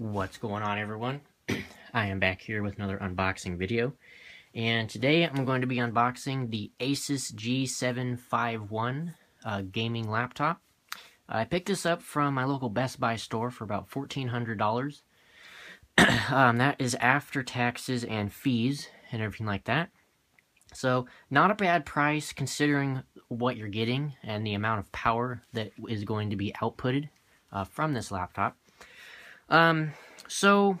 What's going on everyone? I am back here with another unboxing video and today I'm going to be unboxing the Asus G751 uh, gaming laptop. I picked this up from my local Best Buy store for about $1,400. um, that is after taxes and fees and everything like that. So not a bad price considering what you're getting and the amount of power that is going to be outputted uh, from this laptop. Um, so,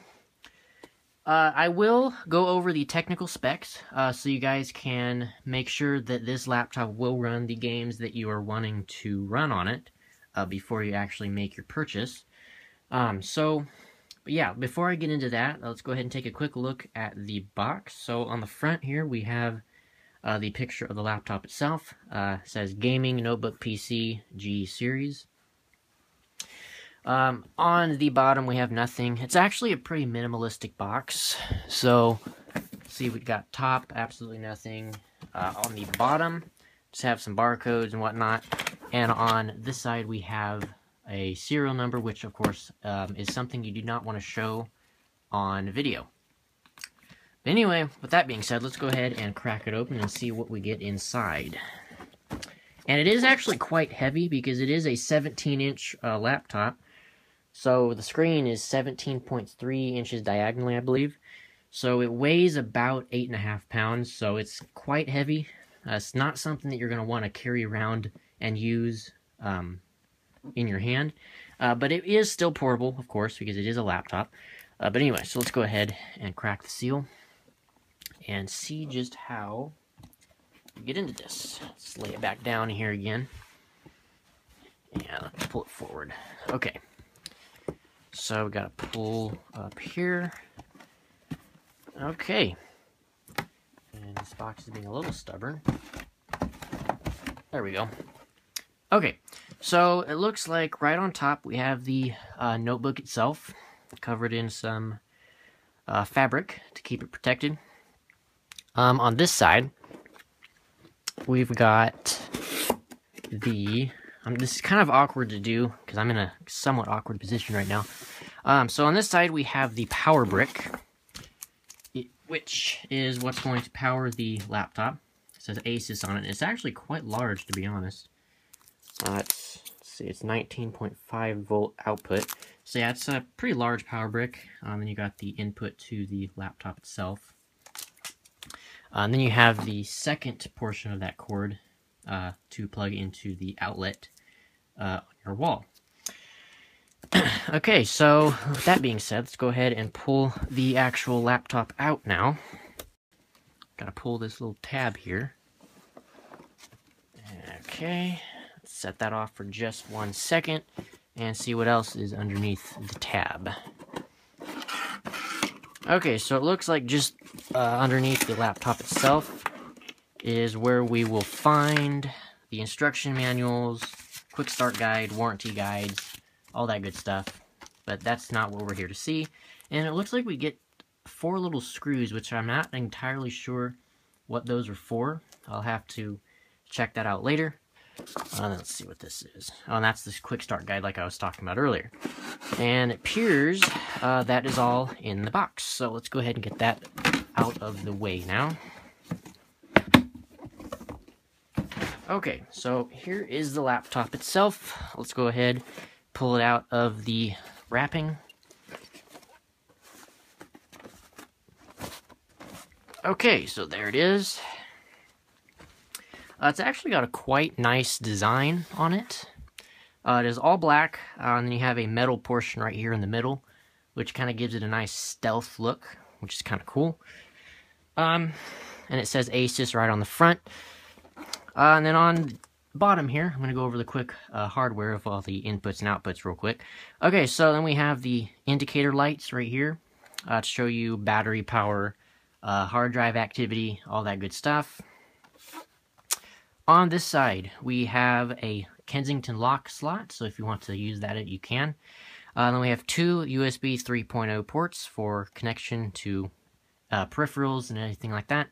uh, I will go over the technical specs, uh, so you guys can make sure that this laptop will run the games that you are wanting to run on it, uh, before you actually make your purchase. Um, so, yeah, before I get into that, let's go ahead and take a quick look at the box. So, on the front here, we have uh, the picture of the laptop itself. Uh, says Gaming Notebook PC G Series. Um, on the bottom, we have nothing. It's actually a pretty minimalistic box. So, see, we got top, absolutely nothing. Uh, on the bottom, just have some barcodes and whatnot. And on this side, we have a serial number, which, of course, um, is something you do not want to show on video. But anyway, with that being said, let's go ahead and crack it open and see what we get inside. And it is actually quite heavy because it is a 17-inch uh, laptop. So the screen is 17.3 inches diagonally, I believe. So it weighs about 8.5 pounds, so it's quite heavy. Uh, it's not something that you're going to want to carry around and use um, in your hand. Uh, but it is still portable, of course, because it is a laptop. Uh, but anyway, so let's go ahead and crack the seal and see just how we get into this. Let's lay it back down here again. Yeah, let's pull it forward. Okay. So we got to pull up here. Okay. And this box is being a little stubborn. There we go. Okay, so it looks like right on top we have the uh, notebook itself, covered in some uh, fabric to keep it protected. Um, on this side, we've got the um, this is kind of awkward to do because I'm in a somewhat awkward position right now. Um, so on this side we have the power brick, which is what's going to power the laptop. It says Asus on it. It's actually quite large to be honest. Uh, it's, let's see, it's 19.5 volt output. So yeah, it's a pretty large power brick. Um, then you got the input to the laptop itself. Uh, and then you have the second portion of that cord uh, to plug into the outlet uh, on your wall. okay, so with that being said, let's go ahead and pull the actual laptop out now. Gotta pull this little tab here. Okay, let's set that off for just one second and see what else is underneath the tab. Okay, so it looks like just uh, underneath the laptop itself is where we will find the instruction manuals, quick start guide, warranty guides, all that good stuff. But that's not what we're here to see. And it looks like we get four little screws, which I'm not entirely sure what those are for. I'll have to check that out later. Uh, let's see what this is. Oh, and that's this quick start guide like I was talking about earlier. And it appears uh, that is all in the box. So let's go ahead and get that out of the way now. Okay, so here is the laptop itself. Let's go ahead, pull it out of the wrapping. Okay, so there it is. Uh, it's actually got a quite nice design on it. Uh, it is all black, uh, and then you have a metal portion right here in the middle, which kind of gives it a nice stealth look, which is kind of cool. Um, and it says Asus right on the front. Uh, and then on bottom here, I'm going to go over the quick uh, hardware of all the inputs and outputs real quick. Okay, so then we have the indicator lights right here uh, to show you battery power, uh, hard drive activity, all that good stuff. On this side, we have a Kensington lock slot, so if you want to use that, you can. Uh, then we have two USB 3.0 ports for connection to uh, peripherals and anything like that.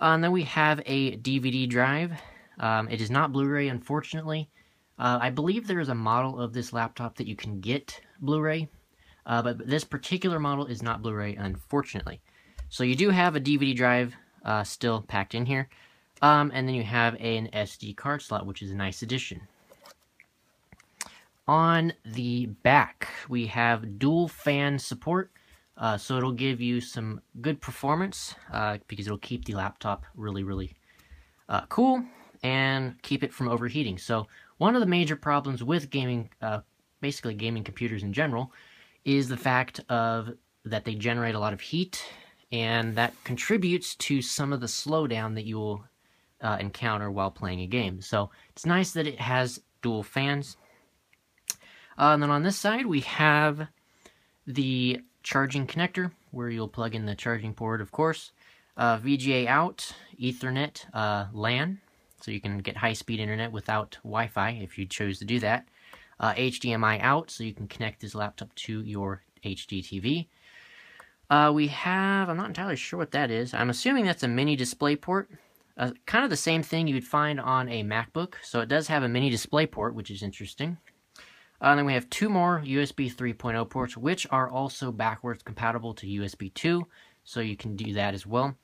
Uh, and then we have a DVD drive. Um, it is not Blu-ray, unfortunately. Uh, I believe there is a model of this laptop that you can get Blu-ray, Uh, but this particular model is not Blu-ray, unfortunately. So you do have a DVD drive uh, still packed in here. Um, and then you have an SD card slot, which is a nice addition. On the back, we have dual fan support. Uh, so it'll give you some good performance uh, because it'll keep the laptop really, really uh, cool and keep it from overheating. So one of the major problems with gaming, uh, basically gaming computers in general, is the fact of that they generate a lot of heat and that contributes to some of the slowdown that you will uh, encounter while playing a game. So it's nice that it has dual fans. Uh, and then on this side we have the charging connector where you'll plug in the charging port, of course. Uh, VGA out, Ethernet, uh, LAN, so you can get high-speed internet without Wi-Fi if you chose to do that. Uh, HDMI out, so you can connect this laptop to your HD TV. Uh, we have, I'm not entirely sure what that is. I'm assuming that's a mini display port. Uh, kind of the same thing you'd find on a MacBook. So it does have a mini display port, which is interesting. Uh, and then we have two more USB 3.0 ports, which are also backwards compatible to USB 2. So you can do that as well.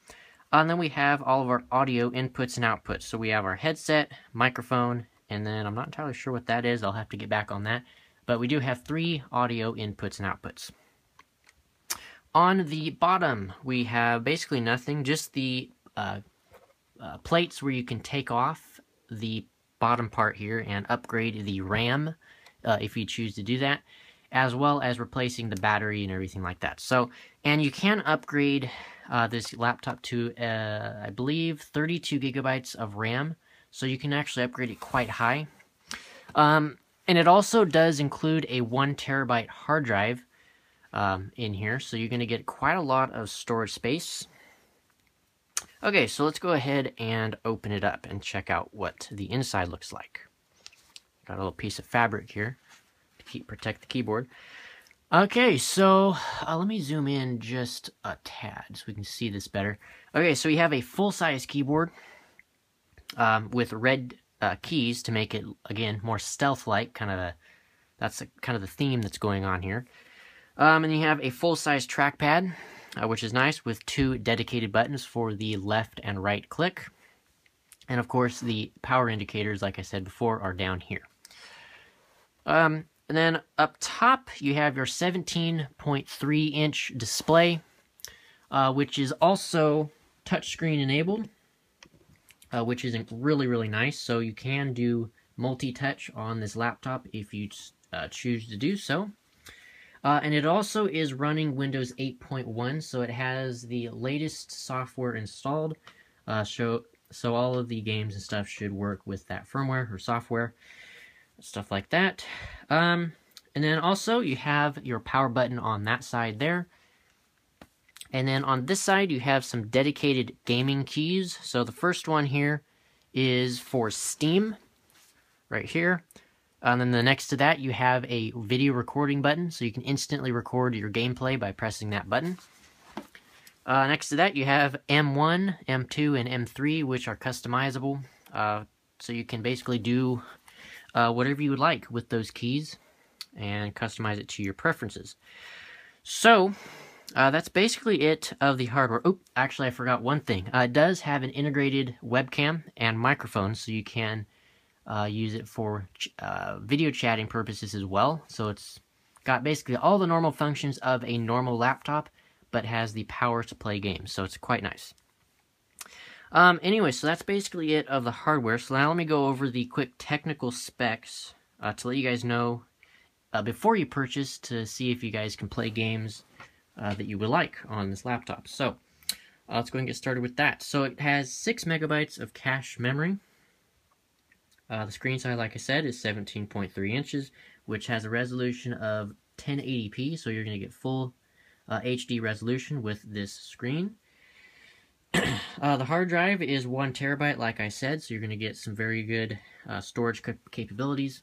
Uh, and then we have all of our audio inputs and outputs. So we have our headset, microphone, and then I'm not entirely sure what that is. I'll have to get back on that. But we do have three audio inputs and outputs. On the bottom, we have basically nothing, just the uh, uh, plates where you can take off the bottom part here and upgrade the RAM uh, if you choose to do that, as well as replacing the battery and everything like that. So, and you can upgrade uh, this laptop to, uh, I believe, 32 gigabytes of RAM, so you can actually upgrade it quite high. Um, and it also does include a one terabyte hard drive, um, in here. So you're going to get quite a lot of storage space. Okay, so let's go ahead and open it up and check out what the inside looks like. Got a little piece of fabric here to keep protect the keyboard. Okay, so uh, let me zoom in just a tad so we can see this better. Okay, so we have a full-size keyboard um, with red uh, keys to make it, again, more stealth-like, kind of a, that's a, kind of the theme that's going on here. Um, and you have a full-size trackpad, uh, which is nice, with two dedicated buttons for the left and right click. And of course, the power indicators, like I said before, are down here. Um, and then up top, you have your 17.3 inch display, uh, which is also touchscreen enabled, uh, which is really, really nice. So you can do multi-touch on this laptop if you uh, choose to do so. Uh, and it also is running Windows 8.1, so it has the latest software installed. Uh, so, so all of the games and stuff should work with that firmware or software, stuff like that. Um, and then also you have your power button on that side there. And then on this side you have some dedicated gaming keys. So the first one here is for Steam, right here. And then the next to that, you have a video recording button, so you can instantly record your gameplay by pressing that button. Uh, next to that, you have M1, M2, and M3, which are customizable. Uh, so you can basically do uh, whatever you would like with those keys and customize it to your preferences. So, uh, that's basically it of the hardware. Oh, actually, I forgot one thing. Uh, it does have an integrated webcam and microphone, so you can uh, use it for ch uh, video chatting purposes as well. So it's got basically all the normal functions of a normal laptop, but has the power to play games. So it's quite nice. Um, anyway, so that's basically it of the hardware. So now let me go over the quick technical specs uh, to let you guys know uh, before you purchase to see if you guys can play games uh, that you would like on this laptop. So uh, let's go and get started with that. So it has 6 megabytes of cache memory. Uh, the screen size, like I said, is 17.3 inches, which has a resolution of 1080p, so you're going to get full uh, HD resolution with this screen. uh, the hard drive is one terabyte, like I said, so you're going to get some very good uh, storage capabilities.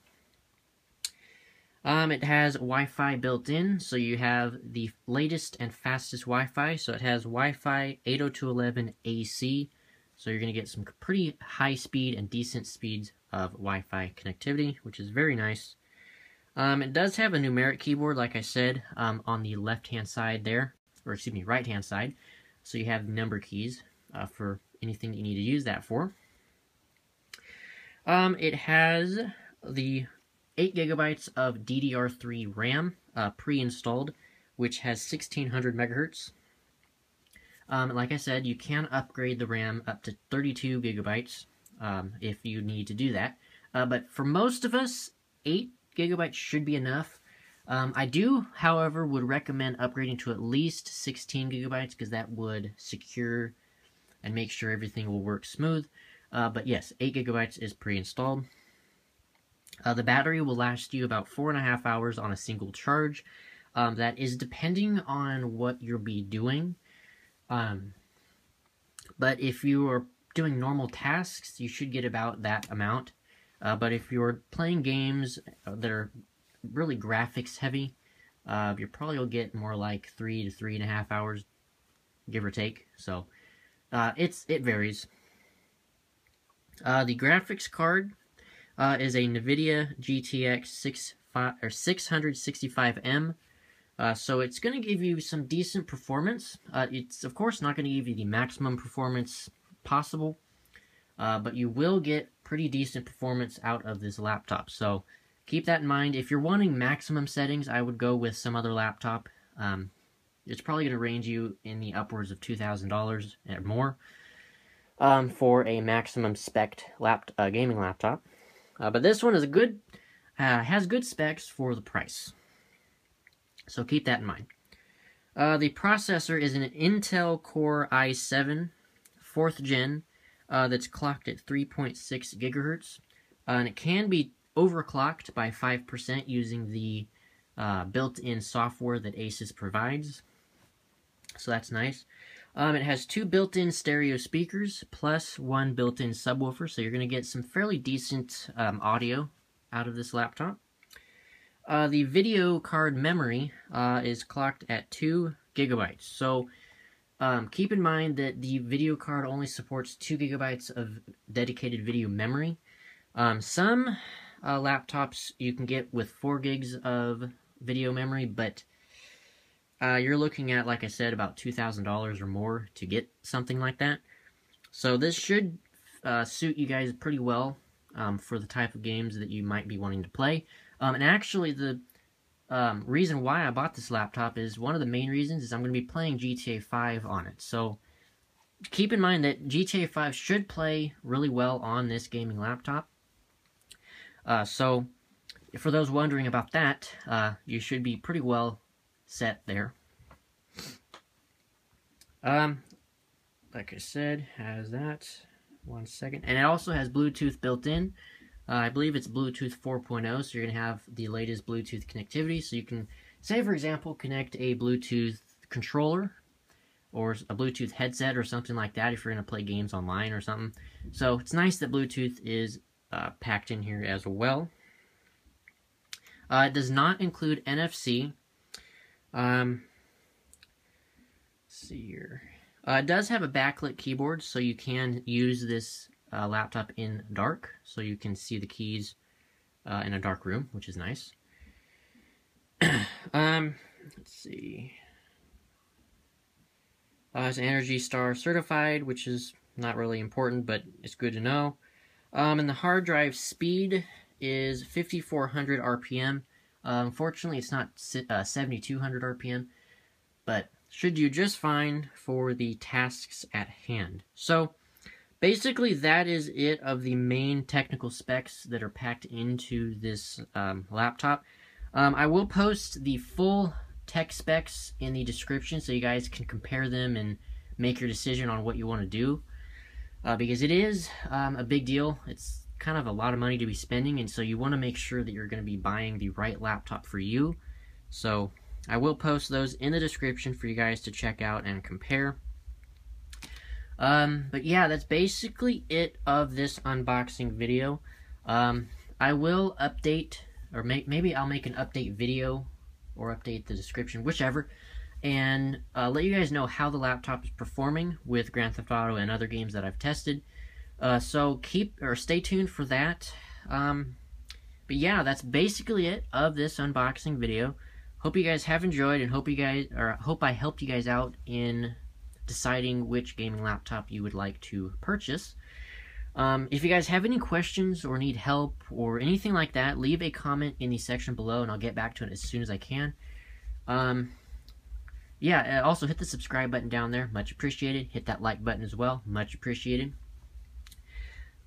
Um, it has Wi-Fi built in, so you have the latest and fastest Wi-Fi. So it has Wi-Fi 802.11 AC, so you're going to get some pretty high speed and decent speeds of Wi-Fi connectivity, which is very nice. Um, it does have a numeric keyboard, like I said, um, on the left-hand side there, or excuse me, right-hand side. So you have number keys uh, for anything you need to use that for. Um, it has the 8 gigabytes of DDR3 RAM uh, pre-installed, which has 1600 megahertz. Um, like I said, you can upgrade the RAM up to 32 gigabytes um, if you need to do that. Uh, but for most of us, 8 gigabytes should be enough. Um, I do, however, would recommend upgrading to at least 16 gigabytes because that would secure and make sure everything will work smooth. Uh, but yes, 8 gigabytes is pre-installed. Uh, the battery will last you about four and a half hours on a single charge. Um, that is depending on what you'll be doing. Um, but if you are doing normal tasks, you should get about that amount. Uh, but if you're playing games that are really graphics heavy, uh, you probably will get more like three to three and a half hours, give or take. So uh, it's it varies. Uh, the graphics card uh, is a NVIDIA GTX 6, or 665M. Uh, so it's going to give you some decent performance. Uh, it's, of course, not going to give you the maximum performance possible, but you will get pretty decent performance out of this laptop. So keep that in mind. If you're wanting maximum settings, I would go with some other laptop. Um, it's probably going to range you in the upwards of $2,000 or more um, for a maximum spec uh, gaming laptop. Uh, but this one is a good, uh, has good specs for the price. So keep that in mind. Uh, the processor is an Intel Core i7, 4th gen, uh, that's clocked at 3.6 gigahertz. Uh, and it can be overclocked by 5% using the uh, built-in software that Asus provides. So that's nice. Um, it has two built-in stereo speakers plus one built-in subwoofer, so you're going to get some fairly decent um, audio out of this laptop. Uh, the video card memory uh, is clocked at 2 gigabytes. So um, keep in mind that the video card only supports 2 gigabytes of dedicated video memory. Um, some uh, laptops you can get with 4 gigs of video memory, but uh, you're looking at, like I said, about $2,000 or more to get something like that. So this should uh, suit you guys pretty well um, for the type of games that you might be wanting to play. Um, and actually, the um, reason why I bought this laptop is one of the main reasons is I'm going to be playing GTA 5 on it. So keep in mind that GTA 5 should play really well on this gaming laptop. Uh, so for those wondering about that, uh, you should be pretty well set there. Um, like I said, has that. One second. And it also has Bluetooth built in. Uh, I believe it's Bluetooth 4.0, so you're going to have the latest Bluetooth connectivity. So you can, say for example, connect a Bluetooth controller or a Bluetooth headset or something like that if you're going to play games online or something. So it's nice that Bluetooth is uh, packed in here as well. Uh, it does not include NFC. Um, see here. Uh, it does have a backlit keyboard, so you can use this uh, laptop in dark, so you can see the keys uh, in a dark room, which is nice. um, let's see. Uh, it's Energy Star certified, which is not really important, but it's good to know. Um, and the hard drive speed is 5400 RPM. Uh, unfortunately, it's not uh, 7200 RPM, but should do just fine for the tasks at hand. So, basically that is it of the main technical specs that are packed into this um, laptop. Um, I will post the full tech specs in the description so you guys can compare them and make your decision on what you want to do. Uh, because it is um, a big deal. It's kind of a lot of money to be spending, and so you want to make sure that you're going to be buying the right laptop for you. So I will post those in the description for you guys to check out and compare. Um, but yeah, that's basically it of this unboxing video. Um, I will update, or may maybe I'll make an update video, or update the description, whichever, and uh, let you guys know how the laptop is performing with Grand Theft Auto and other games that I've tested. Uh, so keep, or stay tuned for that. Um, but yeah, that's basically it of this unboxing video. Hope you guys have enjoyed and hope you guys or hope I helped you guys out in deciding which gaming laptop you would like to purchase. Um, if you guys have any questions or need help or anything like that, leave a comment in the section below and I'll get back to it as soon as I can. Um, yeah, also hit the subscribe button down there, much appreciated. Hit that like button as well, much appreciated.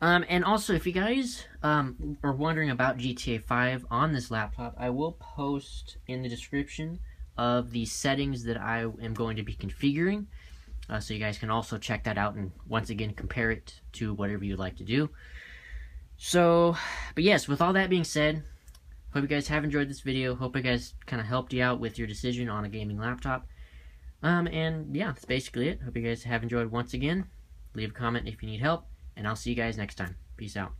Um, and also, if you guys um, are wondering about GTA 5 on this laptop, I will post in the description of the settings that I am going to be configuring. Uh, so you guys can also check that out and once again compare it to whatever you'd like to do. So, but yes, with all that being said, hope you guys have enjoyed this video. Hope you guys kind of helped you out with your decision on a gaming laptop. Um, and yeah, that's basically it. Hope you guys have enjoyed once again. Leave a comment if you need help. And I'll see you guys next time. Peace out.